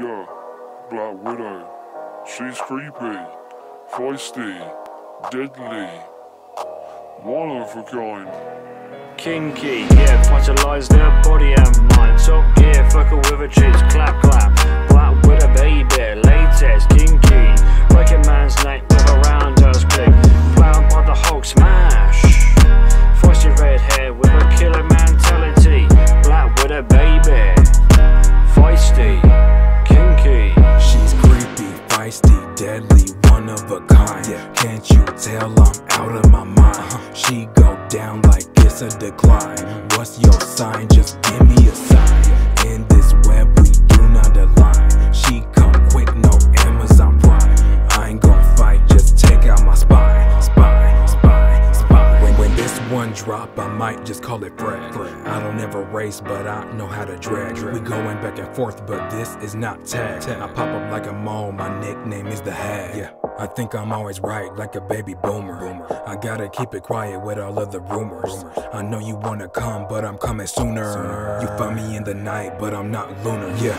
Yeah, Black Widow. She's creepy, feisty, deadly, one of a kind. Kinky, yeah, vitalize their body and mind. Top feisty, deadly, one of a kind. Can't you tell I'm out of my mind? Uh-huh. She go down like it's a decline. Mm-hmm. What's your sign? Just give me a sign. One drop, I might just call it frag. I don't ever race, but I know how to drag. We going back and forth, but this is not tag. I pop up like a mole, my nickname is the hag. Yeah. I think I'm always right, like a baby boomer. boomer. I gotta keep it quiet with all of the rumors. I know you wanna come, but I'm coming sooner. You find me in the night, but I'm not lunar. Yeah.